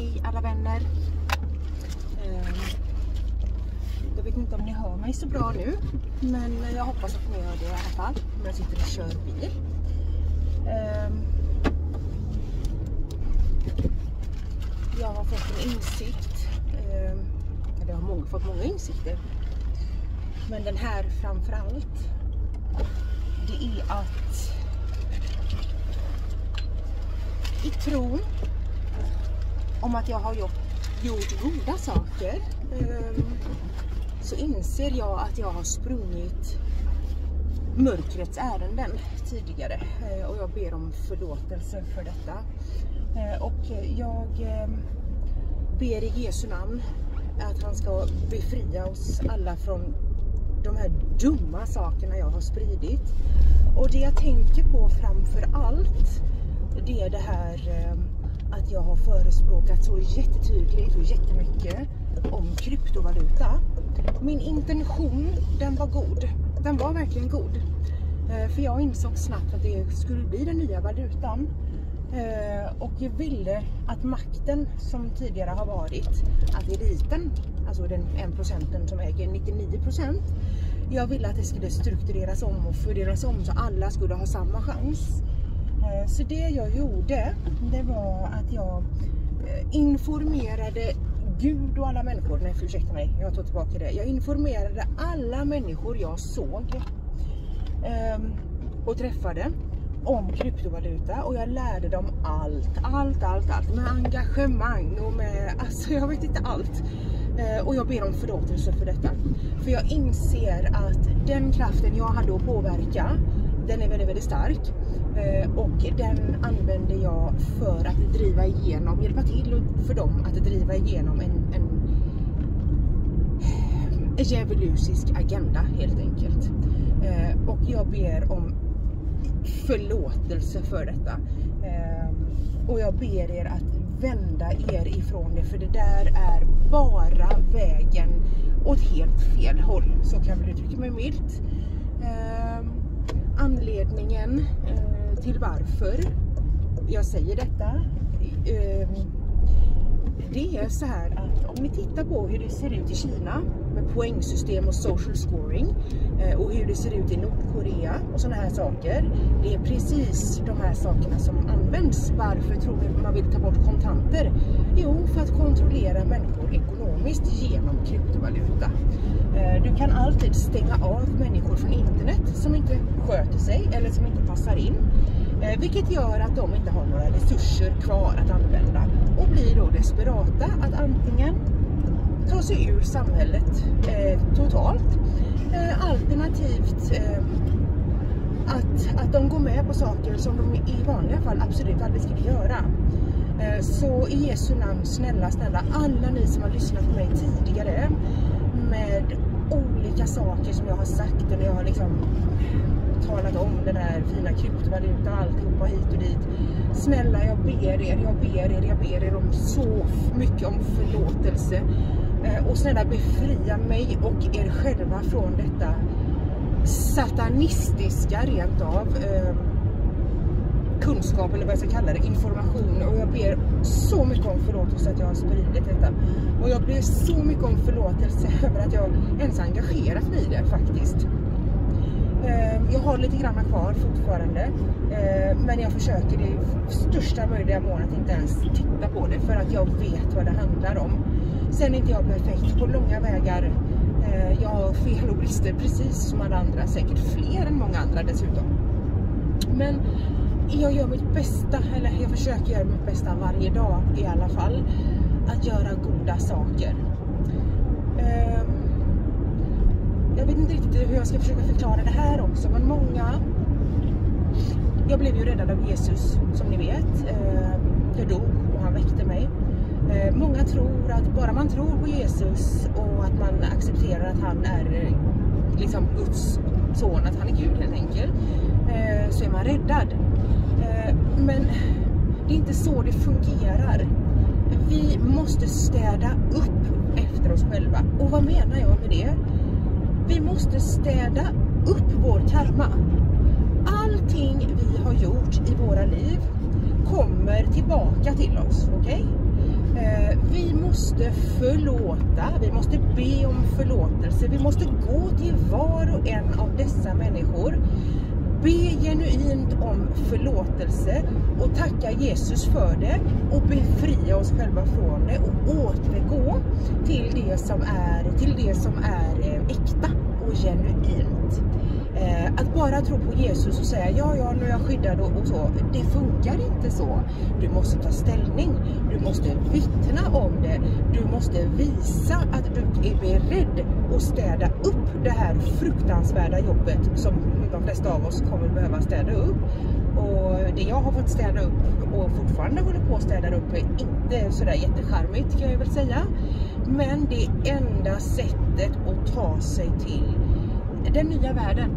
Hej alla vänner! Ehm, jag vet inte om ni hör mig så bra nu, men jag hoppas att ni hör det i alla fall. Om jag sitter och kör bil. Ehm, jag har fått en insikt, ehm, eller jag har fått många insikter. Men den här framför allt, det är att i tron om att jag har gjort, gjort goda saker ehm, så inser jag att jag har sprungit mörkrets ärenden tidigare eh, och jag ber om förlåtelse för detta. Eh, och jag ehm, ber i Jesu namn att han ska befria oss alla från de här dumma sakerna jag har spridit. Och det jag tänker på framför allt det är det här ehm, att jag har förespråkat så jättetydligt och jättemycket om kryptovaluta. Min intention, den var god. Den var verkligen god. Eh, för jag insåg snabbt att det skulle bli den nya valutan. Eh, och jag ville att makten som tidigare har varit, att eliten, alltså den 1 procenten som äger 99 procent, jag ville att det skulle struktureras om och fördelas om så alla skulle ha samma chans. Eh, så det jag gjorde, det var att jag eh, informerade Gud och alla människor, nej ursäkta mig, jag tar tillbaka det. Jag informerade alla människor jag såg ehm, och träffade om kryptovaluta och jag lärde dem allt, allt, allt, allt med engagemang och med, alltså jag vet inte allt. Eh, och jag ber om förlåtelse för detta. För jag inser att den kraften jag hade att påverka, den är väldigt, väldigt stark. Eh, och den använder jag för att driva igenom, hjälpa till för dem att driva igenom en, en djävulusisk agenda helt enkelt. Eh, och jag ber om förlåtelse för detta. Eh, och jag ber er att vända er ifrån det för det där är bara vägen åt helt fel håll. Så kan jag väl uttrycka mig milt. Anledningen eh, till varför jag säger detta. Eh, det är så här att om vi tittar på hur det ser ut i Kina med poängsystem och social scoring eh, och hur det ser ut i Nordkorea och sådana här saker. Det är precis de här sakerna som används. Varför tror ni man vill ta bort kontanter? Jo, för att kontrollera människor ekonomiskt genom kryptovaluta. Eh, du kan alltid stänga av människor från internet som inte sköter sig eller som inte passar in. Eh, vilket gör att de inte har några resurser kvar att använda blir då desperata att antingen ta sig ur samhället eh, totalt eh, alternativt eh, att, att de går med på saker som de i vanliga fall absolut aldrig skulle göra. Eh, så i Jesu namn, snälla, snälla, alla ni som har lyssnat på mig tidigare med olika saker som jag har sagt och jag har liksom talat om den här fina kryptovalutan och alltihopa hit och dit. Snälla, jag ber er, jag ber er, jag ber er om så mycket om förlåtelse. Eh, och snälla befria mig och er själva från detta satanistiska rent av eh, kunskap eller vad jag ska kalla det, information och jag ber så mycket om förlåtelse att jag har spridit detta. Och jag ber så mycket om förlåtelse över att jag ens engagerat mig i det faktiskt. Ehm, jag har lite grann kvar fortfarande. Ehm, men jag försöker i största möjliga mån att inte ens titta på det för att jag vet vad det handlar om. Sen är inte jag perfekt på långa vägar. Ehm, jag har fel och brister precis som alla andra, säkert fler än många andra dessutom. Men jag gör mitt bästa, eller jag försöker göra mitt bästa varje dag i alla fall. Att göra goda saker. Jag vet inte riktigt hur jag ska försöka förklara det här också, men många... Jag blev ju räddad av Jesus, som ni vet. Eh, jag dog och han väckte mig. Eh, många tror att bara man tror på Jesus och att man accepterar att han är liksom Guds son, att han är Gud helt enkelt, eh, så är man räddad. Men det är inte så det fungerar. Vi måste städa upp efter oss själva. Och vad menar jag med det? Vi måste städa upp vår karma. Allting vi har gjort i våra liv kommer tillbaka till oss. Okej? Eh, okay? måste förlåta, vi måste be om förlåtelse. Vi måste gå till var och en av dessa människor be genuint om förlåtelse och tacka Jesus för det och befria oss själva från det och återgå till det som är, till det som är eh, äkta och genuint. Eh, att bara tro på Jesus och säga ja, ja, nu är jag skyddad och, och, så. Det funkar inte så. Du måste ta ställning. Du måste vittna om det. Du måste visa att du är beredd att städa upp det här fruktansvärda jobbet som de flesta av oss kommer behöva städa upp. Och det jag har fått städa upp och fortfarande håller på att städa upp är inte sådär jättecharmigt kan jag väl säga. Men det är enda sättet att ta sig till den nya världen.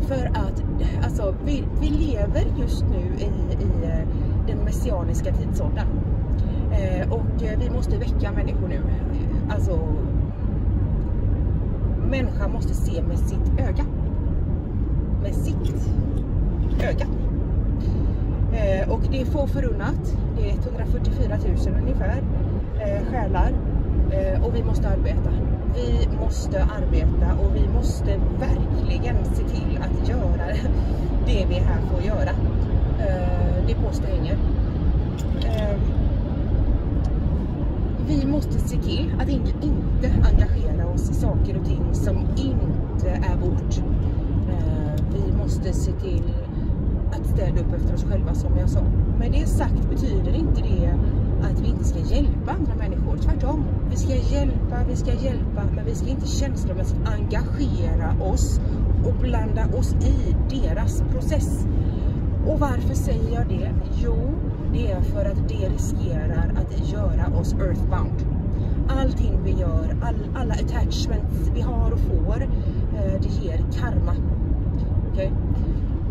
För att alltså, vi, vi lever just nu i, i eh, den messianiska tidsåldern. Eh, och eh, vi måste väcka människor nu. Alltså, människan måste se med sitt öga. Med sitt öga. Eh, och det är få förunnat. Det är 144 000 ungefär eh, själar. Eh, och vi måste arbeta. Vi måste arbeta och vi måste verkligen se till att göra det vi är här för att göra. Eh, det påstår hänger. Eh, vi måste se till att inte, inte engagera oss i saker och ting som inte är vårt. Eh, vi måste se till att städa upp efter oss själva som jag sa. Med det sagt betyder inte det att vi inte ska hjälpa andra människor. Tvärtom. Vi ska hjälpa, vi ska hjälpa, men vi ska inte känslomässigt engagera oss och blanda oss i deras process. Och varför säger jag det? Jo, det är för att det riskerar att göra oss earthbound. Allting vi gör, all, alla attachments vi har och får, eh, det ger karma. Okay?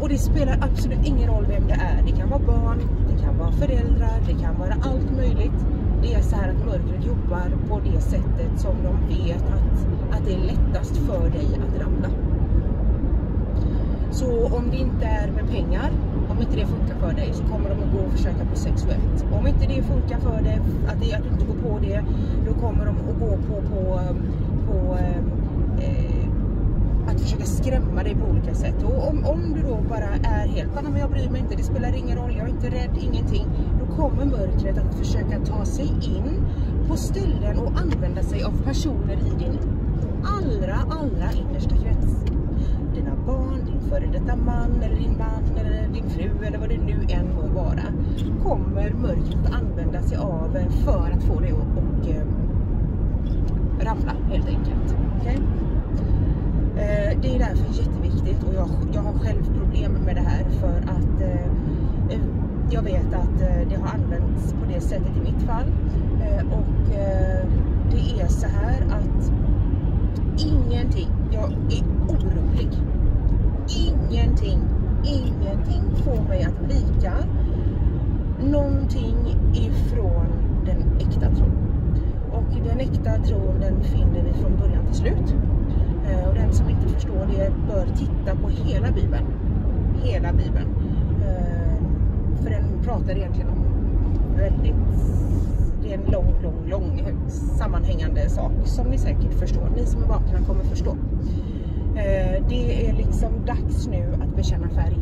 Och det spelar absolut ingen roll vem det är. Det kan vara barn, det kan vara föräldrar, det kan vara allt möjligt. Det är så här att mörkret jobbar på det sättet som de vet att, att det är lättast för dig att ramla. Så om det inte är med pengar, om inte det funkar för dig så kommer de att gå och försöka på sexuellt. Om inte det funkar för dig, att, det, att du inte går på det, då kommer de att gå på, på, på eh, försöka skrämma dig på olika sätt. Och om, om du då bara är helt, ah, men jag bryr mig inte, det spelar ingen roll, jag är inte rädd, ingenting. Då kommer mörkret att försöka ta sig in på ställen och använda sig av personer i din allra, allra innersta krets. Dina barn, din före detta man, eller din man, eller din fru, eller vad det nu än må vara. Kommer mörkret att använda sig av eh, för att få dig att och, och, ramla helt enkelt. Okay? Eh, det är därför jätteviktigt och jag, jag har själv problem med det här för att eh, eh, jag vet att eh, det har använts på det sättet i mitt fall. Eh, och eh, det är så här att ingenting, jag är orolig. Ingenting, ingenting får mig att vika någonting ifrån den äkta tron. Och den äkta tron den finner vi från början till slut. Eh, och den som inte förstår det bör titta på hela Bibeln. Hela Bibeln. Eh, för den pratar egentligen om väldigt... Det är en lång, lång, lång sammanhängande sak som ni säkert förstår. Ni som är vakna kommer förstå. Eh, det är liksom dags nu att bekänna färg.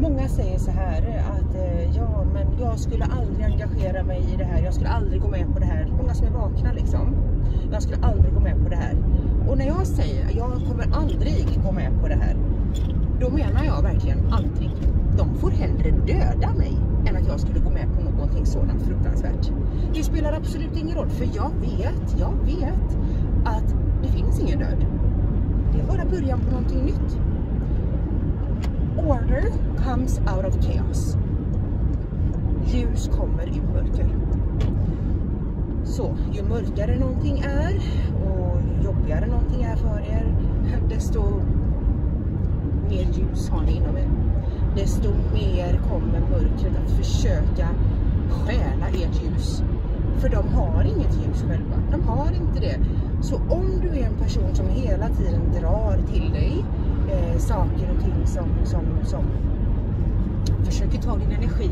Många säger så här att ja, men jag skulle aldrig engagera mig i det här. Jag skulle aldrig gå med på det här. Många som är vakna liksom. Jag skulle aldrig gå med på det här. Och när jag säger att jag kommer aldrig gå med på det här, då menar jag verkligen aldrig. De får hellre döda mig än att jag skulle gå med på någonting sådant fruktansvärt. Det spelar absolut ingen roll, för jag vet, jag vet att det finns ingen död. Det är bara början på någonting nytt. Order comes out of chaos. Ljus kommer ur mörker. Så, ju mörkare någonting är och jobbigare någonting är för er, desto mer ljus har ni inom er. Desto mer kommer mörkret att försöka stjäla ert ljus. För de har inget ljus själva. De har inte det. Så om du är en person som hela tiden drar till dig eh, saker och ting som, som, som försöker ta din energi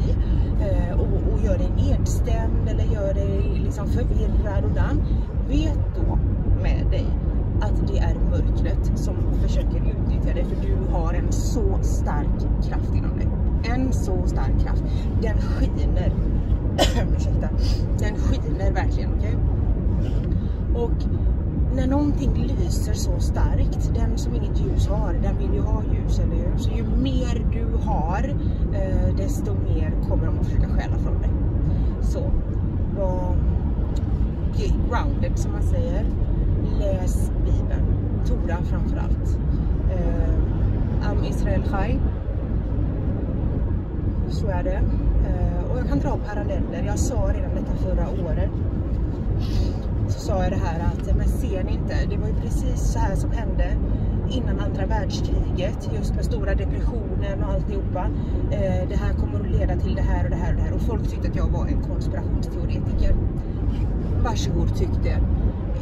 eh, och, och gör dig nedstämd eller gör dig liksom förvirrad och dan. Vet då med dig att det är mörkret som försöker utnyttja dig för du har en så stark kraft inom dig. En så stark kraft. Den skiner. Ursäkta. Den skiner verkligen, okej? Okay? Och när någonting lyser så starkt, den som inget ljus har, den vill ju ha ljus, eller hur? Så ju mer du har, eh, desto mer kommer de att försöka stjäla från dig. Så, eh, var grounded som man säger. Läs Bibeln. Tora framförallt. Eh, Am Israel Chai. Så är det. Eh, och jag kan dra paralleller. Jag sa redan detta förra året så sa jag det här att, men ser ni inte? Det var ju precis så här som hände innan andra världskriget, just med stora depressionen och alltihopa. Eh, det här kommer att leda till det här och det här och det här. Och folk tyckte att jag var en konspirationsteoretiker. Varsågod tyckte.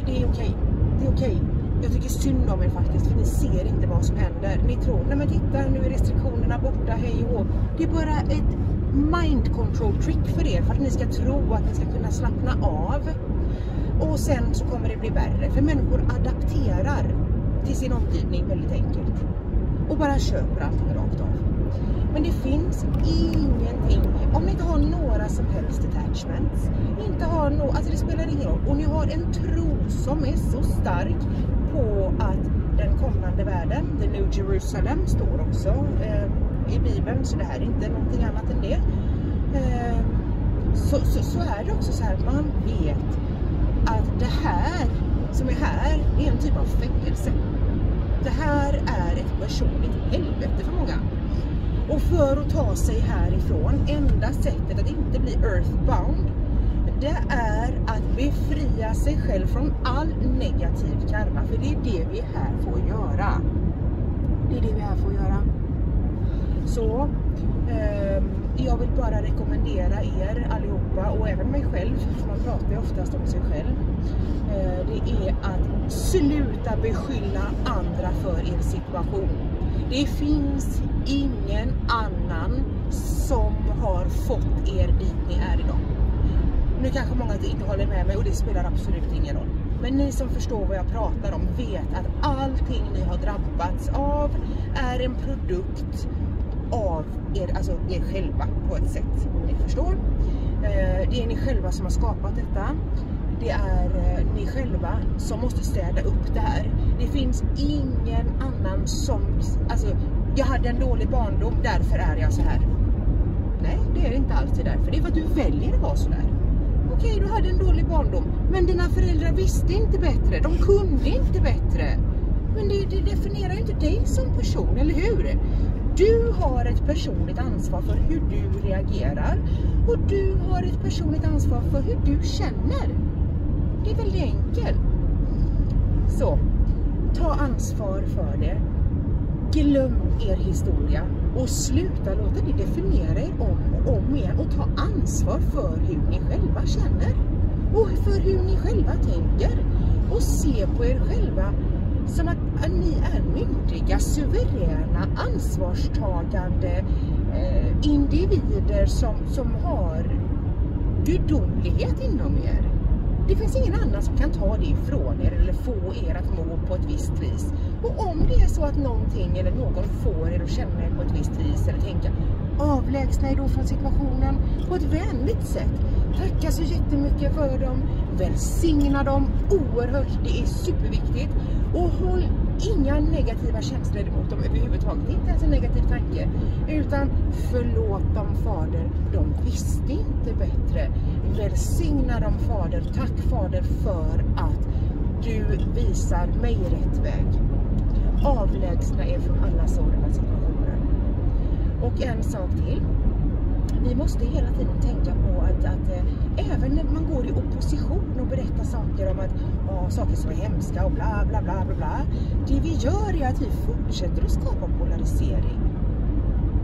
Det är okej. Okay. Det är okej. Okay. Jag tycker synd om er faktiskt, för ni ser inte vad som händer. Ni tror, nej men titta nu är restriktionerna borta, hej och Det är bara ett mind control trick för er, för att ni ska tro att ni ska kunna slappna av. Och sen så kommer det bli värre, för människor adapterar till sin omgivning väldigt enkelt. Och bara köper allting rakt av. Men det finns ingenting, om ni inte har några som helst attachments, inte har no, alltså det spelar ingen roll, och ni har en tro som är så stark på att den kommande världen, the new Jerusalem, står också eh, i Bibeln, så det här är inte någonting annat än det. Eh, så, så, så, är det också så här, man vet att det här som är här är en typ av fängelse. Det här är ett personligt helvete för många. Och för att ta sig härifrån, enda sättet att inte bli earthbound, det är att befria sig själv från all negativ karma. För det är det vi är här får göra. Det är det vi är här får göra. Så, Ehm, jag vill bara rekommendera er allihopa och även mig själv, för man pratar ju oftast om sig själv. Ehm, det är att sluta beskylla andra för er situation. Det finns ingen annan som har fått er dit ni är idag. Nu kanske många inte håller med mig och det spelar absolut ingen roll. Men ni som förstår vad jag pratar om vet att allting ni har drabbats av är en produkt av er, alltså er själva på ett sätt. Om ni förstår. Eh, det är ni själva som har skapat detta. Det är eh, ni själva som måste städa upp det här. Det finns ingen annan som, alltså jag hade en dålig barndom, därför är jag så här. Nej, det är inte alltid därför. Det är för att du väljer att vara så där. Okej, du hade en dålig barndom, men dina föräldrar visste inte bättre. De kunde inte bättre. Men det, det definierar ju inte dig som person, eller hur? Du har ett personligt ansvar för hur du reagerar och du har ett personligt ansvar för hur du känner. Det är väldigt enkelt. Så, ta ansvar för det. Glöm er historia och sluta låta det definiera er om och om igen och ta ansvar för hur ni själva känner och för hur ni själva tänker och se på er själva som att ni är myndiga, suveräna, ansvarstagande eh, individer som, som har gudomlighet inom er. Det finns ingen annan som kan ta det ifrån er eller få er att må på ett visst vis. Och om det är så att någonting eller någon får er att känna er på ett visst vis eller tänka avlägsna er då från situationen på ett vänligt sätt. Tacka så jättemycket för dem, välsigna dem oerhört, det är superviktigt. Och håll inga negativa känslor emot dem överhuvudtaget, inte ens en negativ tanke. Utan förlåt dem Fader, de visste inte bättre. Välsigna dem Fader, tack Fader för att du visar mig rätt väg. Avlägsna er från alla sådana situationer. Och en sak till vi måste hela tiden tänka på att, att eh, även när man går i opposition och berättar saker om att oh, saker som är hemska och bla bla bla bla bla. Det vi gör är att vi fortsätter att skapa polarisering.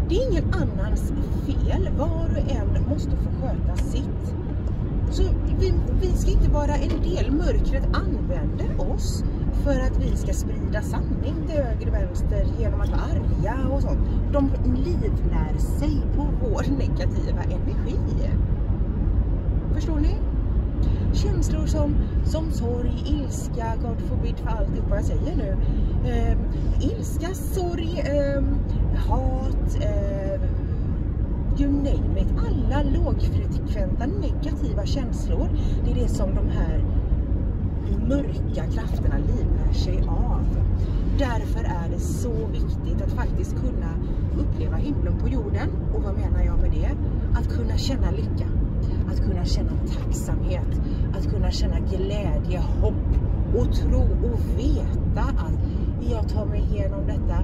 Det är ingen annans fel. Var och en måste få sköta sitt. Så vi, vi ska inte vara en del. Mörkret använder oss för att vi ska sprida sanning till höger och vänster genom att vara arga och sånt. De livnär sig på vår negativa energi. Förstår ni? Känslor som, som sorg, ilska, God forbid för allt vad jag säger nu. Eh, ilska, sorg, eh, hat, eh, you name it. Alla lågfrekventa negativa känslor. Det är det som de här mörka krafterna livnär sig av. Därför är det så viktigt att faktiskt kunna uppleva himlen på jorden. Och vad menar jag med det? Att kunna känna lycka, att kunna känna tacksamhet, att kunna känna glädje, hopp och tro och veta att jag tar mig igenom detta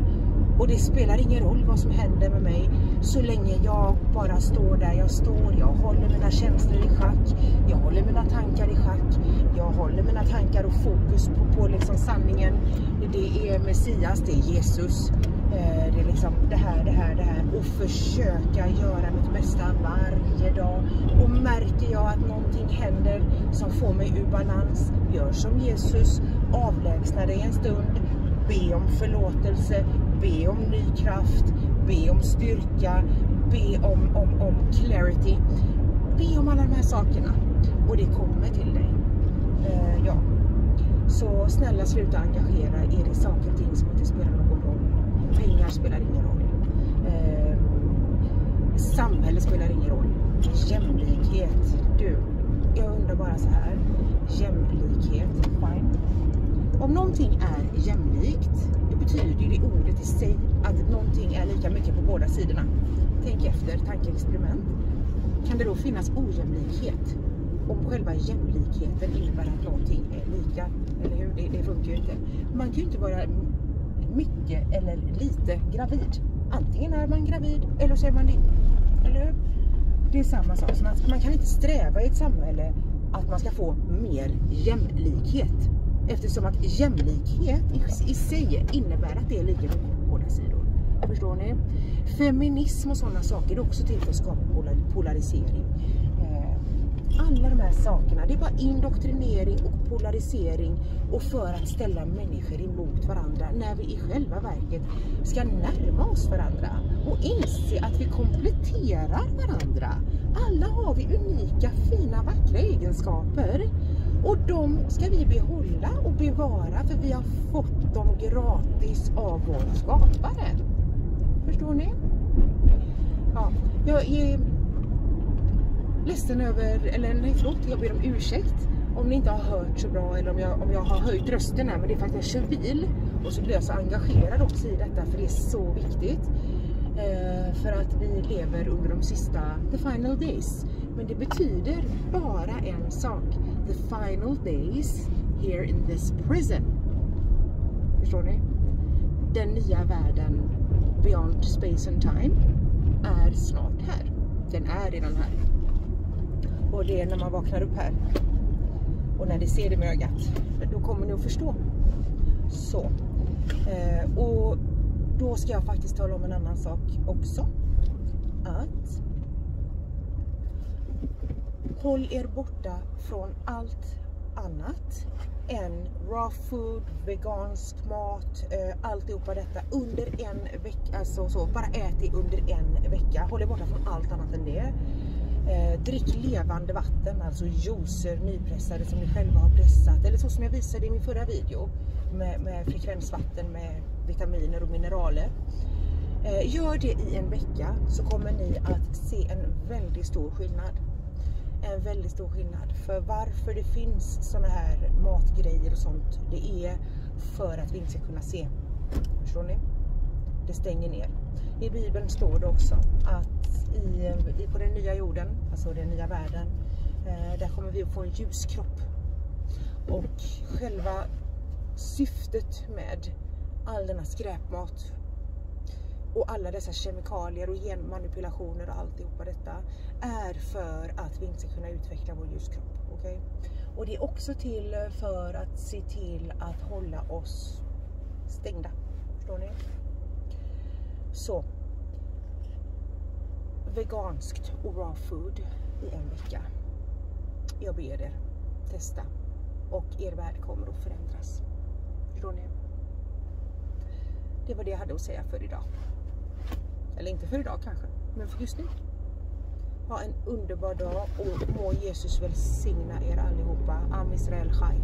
och det spelar ingen roll vad som händer med mig så länge jag bara står där jag står. Jag håller mina känslor i schack. Jag håller mina tankar i schack. Jag håller mina tankar och fokus på, på liksom sanningen. Det är Messias, det är Jesus. Eh, det är liksom det här, det här, det här. Och försöka göra mitt bästa varje dag. Och märker jag att någonting händer som får mig ur balans, gör som Jesus. Avlägsna dig en stund. Be om förlåtelse, be om ny kraft, be om styrka, be om, om, om clarity. Be om alla de här sakerna och det kommer till dig. Uh, ja. Så snälla sluta engagera er i saker och ting som inte spelar någon roll. Pengar spelar ingen roll. Uh, samhälle spelar ingen roll. Jämlikhet. Du, jag undrar bara så här. Jämlikhet, fine. Om någonting är jämlikt då betyder ju det ordet i sig att någonting är lika mycket på båda sidorna. Tänk efter, tankeexperiment. Kan det då finnas ojämlikhet? Om själva jämlikheten innebär att någonting är lika, eller hur? Det, det funkar ju inte. Man kan ju inte vara mycket eller lite gravid. Antingen är man gravid eller så är man det eller hur? Det är samma sak. Så man, man kan inte sträva i ett samhälle att man ska få mer jämlikhet. Eftersom att jämlikhet i, i sig innebär att det är lika mycket på båda sidor. Förstår ni? Feminism och sådana saker är också till för att skapa polarisering. Alla de här sakerna, det är bara indoktrinering och polarisering och för att ställa människor emot varandra när vi i själva verket ska närma oss varandra och inse att vi kompletterar varandra. Alla har vi unika, fina, vackra egenskaper och de ska vi behålla och bevara för vi har fått dem gratis av vår skapare. Förstår ni? Ja, jag är ledsen över, eller nej förlåt, jag ber om ursäkt om ni inte har hört så bra eller om jag, om jag har höjt rösten här men det är för att jag kör bil och så blir jag så engagerad också i detta för det är så viktigt. Eh, för att vi lever under de sista, the final days. Men det betyder bara en sak. The final days here in this prison. Förstår ni? Den nya världen beyond space and time är snart här. Den är redan här. Och det är när man vaknar upp här och när ni ser det med ögat, då kommer ni att förstå. Så. Eh, och då ska jag faktiskt tala om en annan sak också. Att håll er borta från allt annat än raw food, vegansk mat, eh, alltihopa detta under en vecka. Alltså så, bara ät det under en vecka. Håll er borta från allt annat än det. Eh, drick levande vatten, alltså juicer, nypressade som ni själva har pressat. Eller så som jag visade i min förra video med, med frekvensvatten med vitaminer och mineraler. Eh, gör det i en vecka så kommer ni att se en väldigt stor skillnad. En väldigt stor skillnad. För varför det finns såna här matgrejer och sånt, det är för att vi inte ska kunna se. Förstår ni? Det stänger ner. I Bibeln står det också att i, i, på den nya jorden, alltså den nya världen, eh, där kommer vi att få en ljuskropp. Och själva syftet med all denna skräpmat och alla dessa kemikalier och genmanipulationer och alltihopa detta är för att vi inte ska kunna utveckla vår ljuskropp. Okay? Och det är också till för att se till att hålla oss stängda. Förstår ni? Så. Veganskt och raw food i en vecka. Jag ber er testa och er värld kommer att förändras. Förstår ni? Det var det jag hade att säga för idag. Eller inte för idag kanske, men för just nu. Ha en underbar dag och må Jesus välsigna er allihopa. Am Israel Chai.